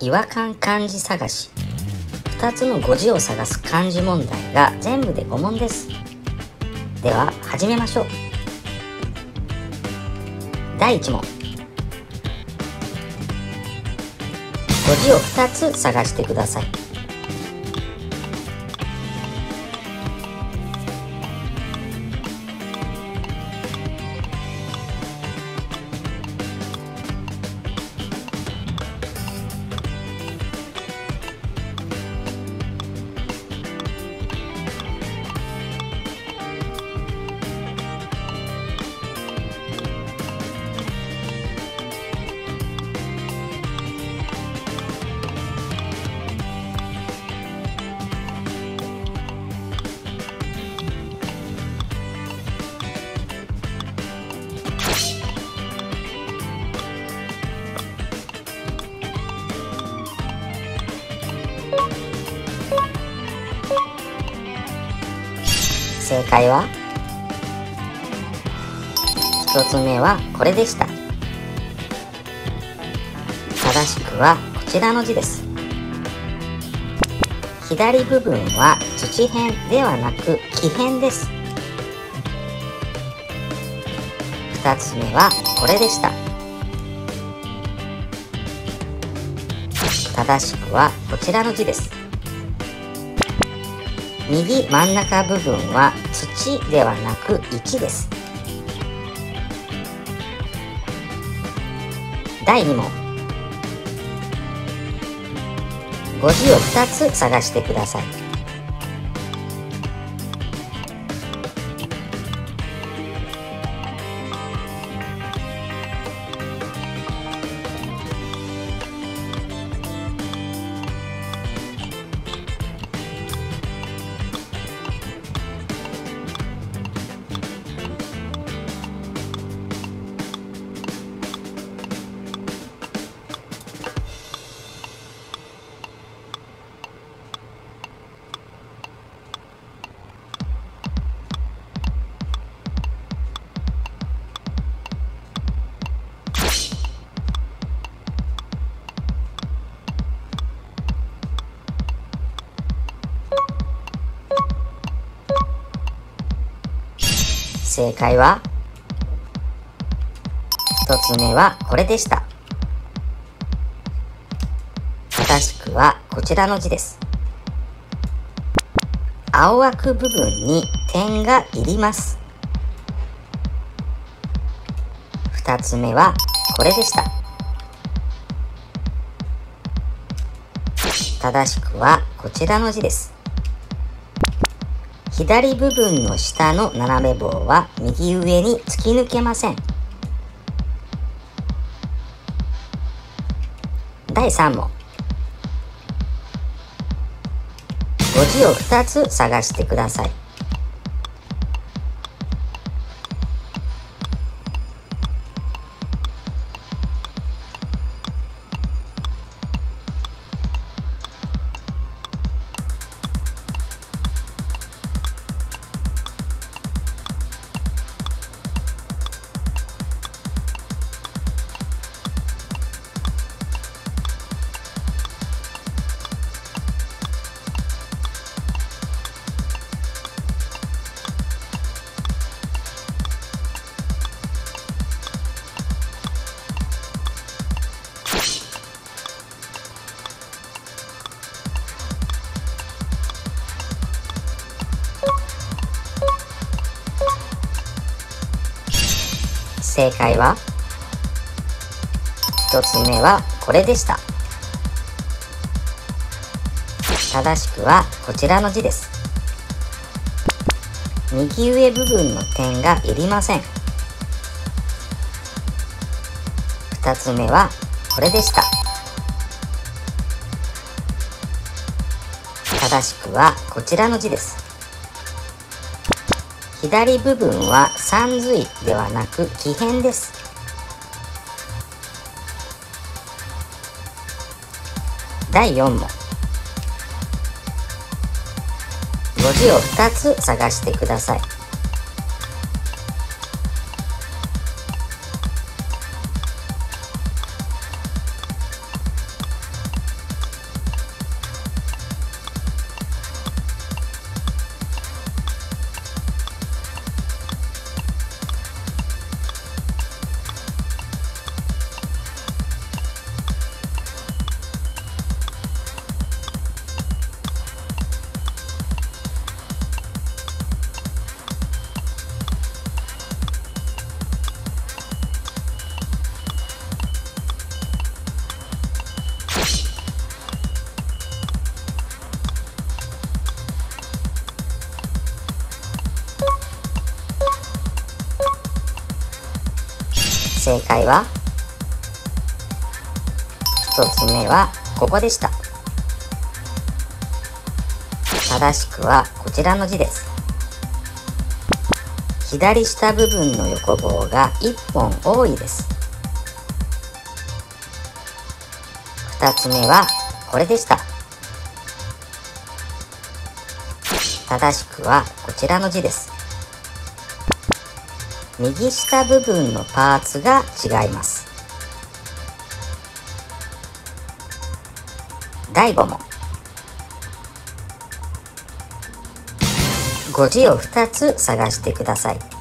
違和感漢字探し。2つの誤字を探す漢字問題が全部で5問です。では始めましょう。第1問。誤字を2つ探してください。正解は？1つ目はこれでした。正しくはこちらの字です。左部分は土辺ではなく木辺です。2つ目はこれでした。正しくはこちらの字です。右真ん中部分は土ではなく1です。第2問。5字を2つ探してください。正解は？一つ目はこれでした。正しくはこちらの字です。青枠部分に点がいります。二つ目はこれでした。正しくはこちらの字です。左部分の下の斜め棒は右上に突き抜けません。第3問。文字を2つ探してください。正解は？1つ目はこれでした。正しくはこちらの字です。右上部分の点がいりません。2つ目はこれでした。正しくはこちらの字です。左部分は三髄ではなく木片です。第4問。文字を2つ探してください。正解は？1つ目はここでした。正しくはこちらの字です。左下部分の横棒が1本多いです。2つ目はこれでした。正しくはこちらの字です。右下部分のパーツが違います。第5問。5字を2つ探してください。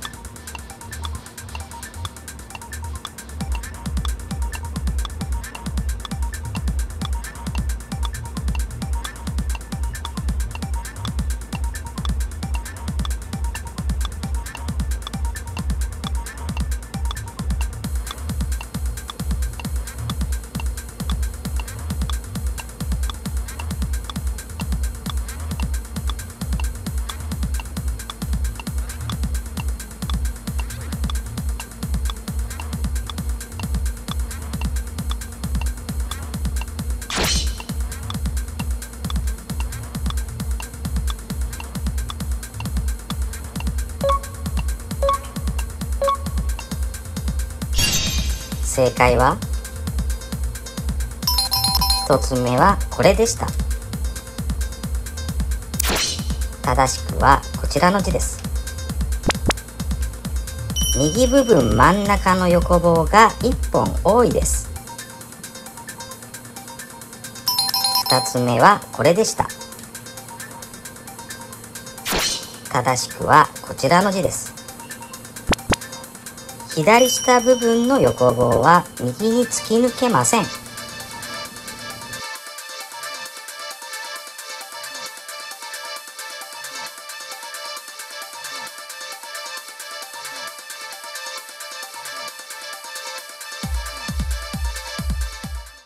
正解は？1つ目はこれでした。正しくはこちらの字です。右部分真ん中の横棒が1本多いです。2つ目はこれでした。正しくはこちらの字です。左下部分の横棒は右に突き抜けません。